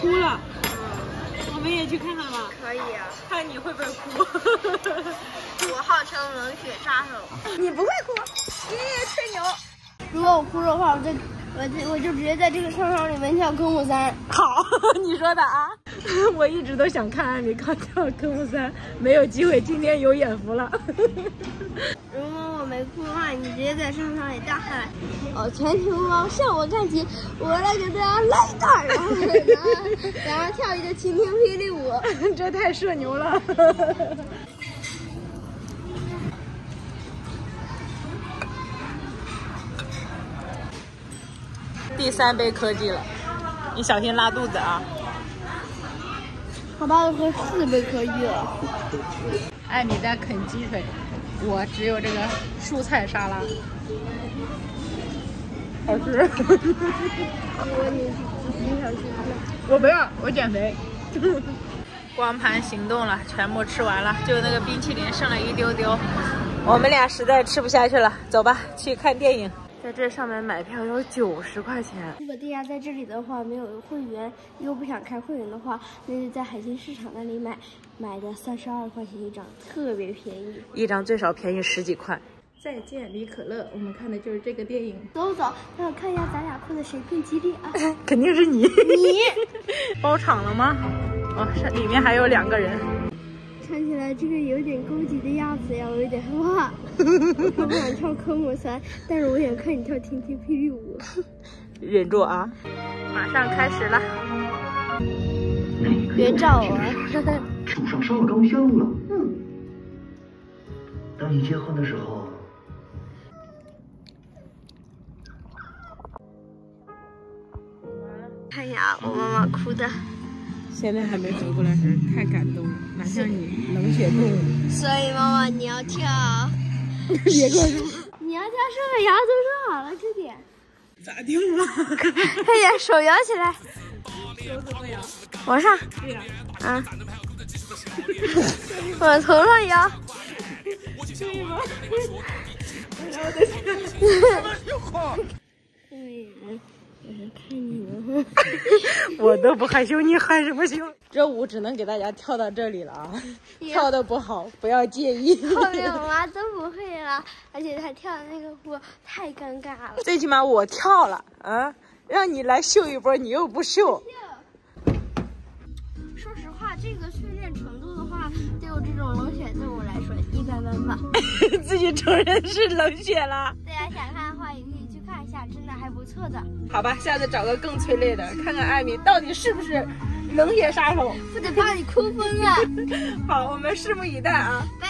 哭了，我们也去看看吧，可以啊，看你会不会哭。我号称冷血杀手。你不会哭，爷爷吹牛。如果我哭的话，我就我就我就直接在这个商场里面跳科目三。好，你说的啊。我一直都想看艾米康跳科目三，没有机会，今天有眼福了。如果我没哭的话，你直接在商场里大喊：“哦，全球猫向我看齐，我来给大家来一段。” 然后然后跳一个晴天霹雳舞，这太社牛了。第三杯科技了，你小心拉肚子啊！好吧，我喝四杯科技了。艾米在啃鸡腿，我只有这个蔬菜沙拉，好吃。我你你想吃吗？我不要，我减肥。光盘行动了，全部吃完了，就那个冰淇淋剩了一丢丢。我们俩实在吃不下去了，走吧，去看电影。在这上面买票要九十块钱。如果大家在这里的话没有会员，又不想开会员的话，那就在海鲜市场那里买，买的三十二块钱一张，特别便宜。一张最少便宜十几块。再见，李可乐。我们看的就是这个电影。走走，让我看一下咱俩哭的谁更激烈啊！肯定是你。你 包场了吗？哦，是里面还有两个人。看起来这个有点高级的样子呀，我有点害怕。我不想跳科目三，但是我想看你跳天天霹雳舞。忍住啊！马上开始了。别照我。手上烧了高香了。嗯。当你结婚的时候。看呀，我妈妈哭的。现在还没回过来神，太感动了，哪像你冷血动物。所以妈妈你要跳，别跟我说，你要跳是把牙都说好了，快点。咋定了？快点，手摇起来。手怎么摇？往上。啊。往头上摇。可以吗？嗯。我是看你们，我都不害羞，你害什么羞？这舞只能给大家跳到这里了啊，跳的不好不要介意。后面我妈都不会了，而且她跳的那个舞太尴尬了。最起码我跳了啊，让你来秀一波，你又不秀。说实话，这个训练程度的话，对我这种冷血动物来说一般般吧。自己承认是冷血了。大家想看不错的。好吧，下次找个更催泪的，看看艾米到底是不是冷血杀手，不得把你哭疯了。好，我们拭目以待啊。拜。